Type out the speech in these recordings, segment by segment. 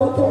نہیں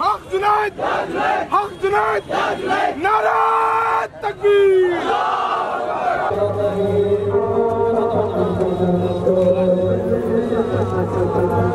Hak Cüneyt! Hak Cüneyt! Nara Takbir! Allah!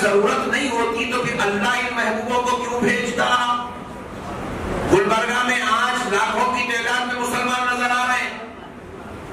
ضرورت نہیں ہوتی تو پھر اللہ ان محبوبوں کو کیوں بھیجتا؟ گلبرگہ میں آج لاکھوں کی تعداد میں مسلمان نظر آ رہے ہیں۔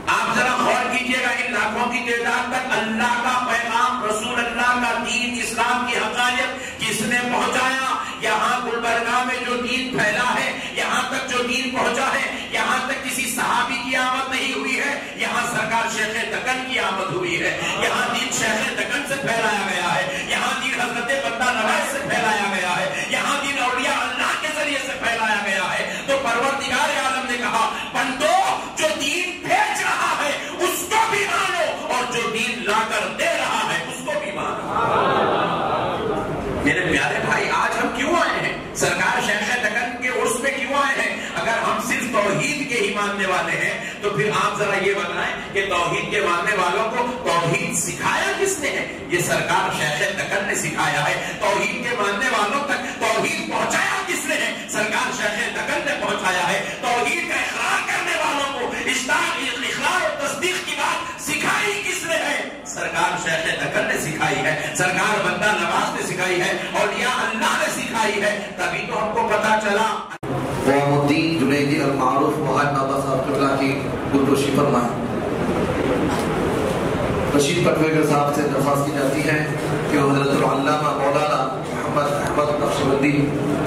آپ ذرا غور کیجیے گا، ان لاکھوں کی تعداد تک اللہ کا پیغام، رسول اللہ کا دین، اسلام کی حقائق کس نے پہنچایا؟ یہاں گلبرگہ میں جو دین پھیلا ہے، یہاں تک جو دین پہنچا ہے، یہاں تک کسی صحابی کی آمد نہیں ہوئی ہے، یہاں سرکار شیخ دکن کی آمد ہوئی ہے۔ یہاں دین شیخ دکن سے پھیلایا گیا ہے۔ یہاں حضرت بندہ نواز سے پھیلایا گیا ہے۔ یہاں دین اولیاء اللہ کے ذریعے سے پھیلایا گیا ہے۔ تو پروردگار عالم نے کہا، بندو، جو دین بھیج رہا ہے، اس کو بھی مانو۔ اور جو دین لا کر دے رہا ہے، اس کو بھی مانو۔ میرے پیارے بھائی، آج ہم کیوں آئے ہیں؟ سرکار شیخ دکن کے عرص پہ کیوں آئے ہیں؟ اگر ہم صرف توحید کے ہی ماننے والے ہیں، تو پھر آپ ذرا یہ بتائیں کہ توحید کے ماننے والوں کو توحید سکھایا یہ سرکار شیخ دکن نے سکھایا ہے، توحید کے ماننے والوں تک توحید پہنچایا کس نے ہے؟ سرکار شیخ دکن نے پہنچایا ہے۔ توحید کا اقرار کرنے والوں کو اشتاق اخلاق اور تصدیق کی بات سکھائی کس نے ہے؟ سرکار شیخ دکن نے سکھائی ہے۔ سرکار بندہ نواز نے سکھائی ہے اور یا اللہ نے سکھائی ہے۔ تبھی تو ہم کو پتا چلا۔ قوم الدین جنیدی المعروف محمد بابا صاحب قبلہ کی گلگوشی فرمائیں رشید پٹویگر صاحب سے درخواست کی جاتی ہے کہ حضرت العلامہ مولانا محمد احمد نقشبندی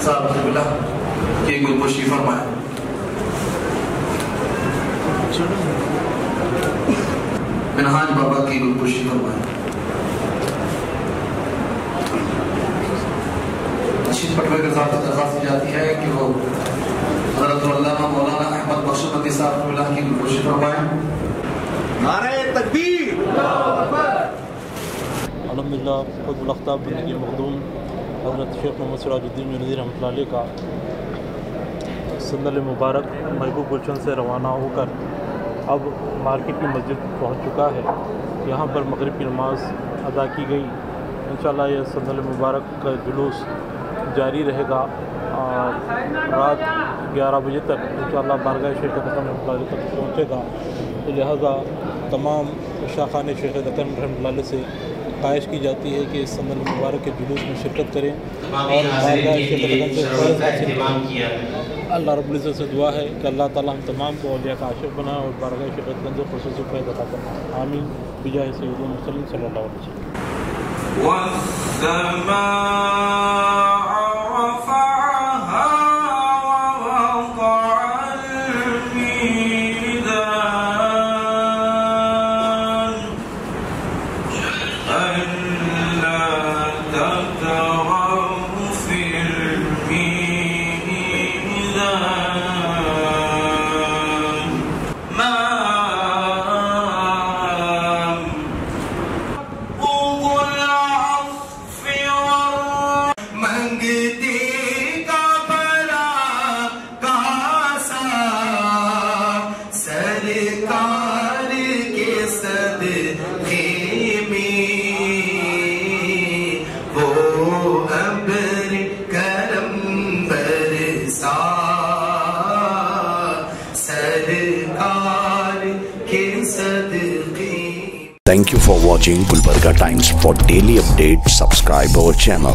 صاحب قبلہ کی گلگوشی فرمائیں منہاج بابا کی گلگوشی فرمائیں رشید پٹویگر صاحب سے درخواست کی جاتی ہے کہ وہ حضرت علامہ مولانا احمد بخشمتی صاحب کو اللہ کی گلگوشی فرمائیں نعرہ تکبیر۔ الحمدللہ خود الختاب زندگی مخدوم حضرت شیخ محمد سراج الدین نذیر رحمۃ اللہ علیہ کا سندل مبارک محبوب گلشن سے روانہ ہو کر اب مارکیٹ کی مسجد پہنچ چکا ہے یہاں پر مغرب کی نماز ادا کی گئی انشاءاللہ یہ سندل مبارک کا جلوس جاری رہے گا اور رات گیارہ بجے تک انشاءاللہ بارگاہ شیخ دکن رحمۃ اللہ علیہ تک پہنچے گا تو لہٰذا تمام شاخان شیخ دکن رحمۃ اللہ علیہ سے خواہش کی جاتی ہے کہ اس سمن مبارک کے جلوس میں شرکت کریں اور بارگاہ شیخ دکن سے فیض حاصل کریں اللہ رب العزت سے دعا ہے کہ اللہ تعالیٰ ہم تمام کو اولیاء کا عاشق بنائے اور بارگاہ شفت گنج خصوصی فیض عطا فرمائے۔ آمین۔ بجاہ سید المسلم صلی اللہ علیہ وسلم۔ Thank you for watching Gulbarga Times. For daily updates, subscribe our channel.